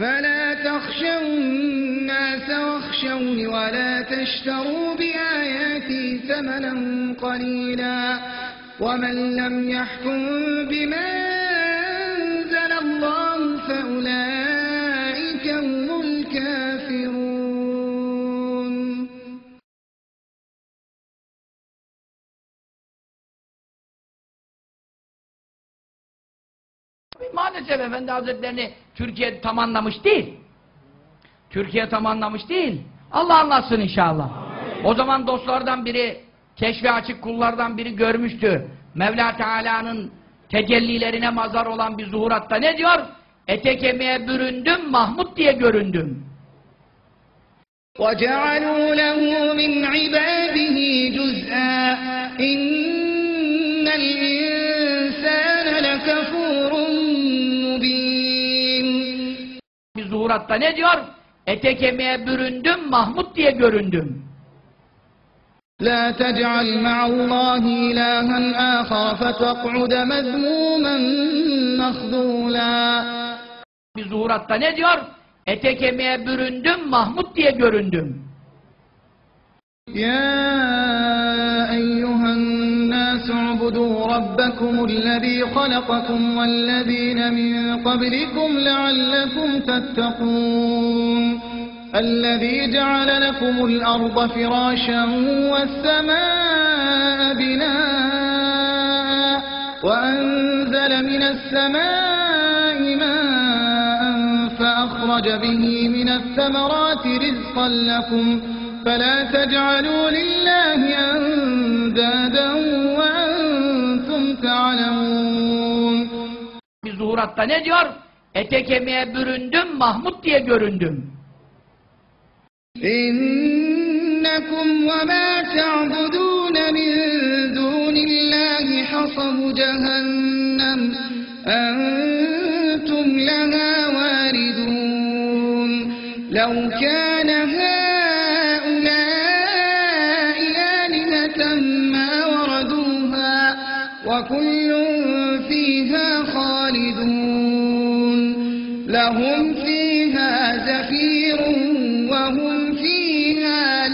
فلا تخشوا الناس واخشوني ولا تشتروا بآياتي ثمنا قليلا ومن لم يحكم بما Maalesef Efendi Hazretlerini Türkiye tam anlamış değil. Türkiye tam anlamış değil. Allah anlatsın inşallah. O zaman dostlardan biri, keşfi açık kullardan biri görmüştü. Mevla Teala'nın tecellilerine mazar olan bir zuhuratta ne diyor? Ete kemiğe büründüm, Mahmud diye göründüm. وجعلوا له من عباده جزءا إن الإنسان bir zuhuratta ne diyor? Ete kemiğe büründüm, Mahmud diye göründüm. La tec'al ma'allahi ilahen âkhâ fetek'ude mezmûmen mehzûlâ. Bir zuhuratta ne diyor? Ete kemiğe büründüm, Mahmud diye göründüm. Ya اعبدوا ربكم الذي خلقكم والذين من قبلكم لعلكم تتقون. الذي جعل لكم الأرض فراشا والسماء بناء وأنزل من السماء ماء فأخرج به من الثمرات رزقا لكم. فلا تجعلوا لله أندادا Zuhurat'ta ne diyor? Ete kemiğe büründüm, Mahmud diye göründüm. İnnekum ve mâ te'budûne min dûnillâhi hasabu cehennem entum lehâ vâridûn lev kâne hâulâ ilâliheten mâ veradûhâ ve kullun فيها خالدون. لهم فيها زفير وهم فيها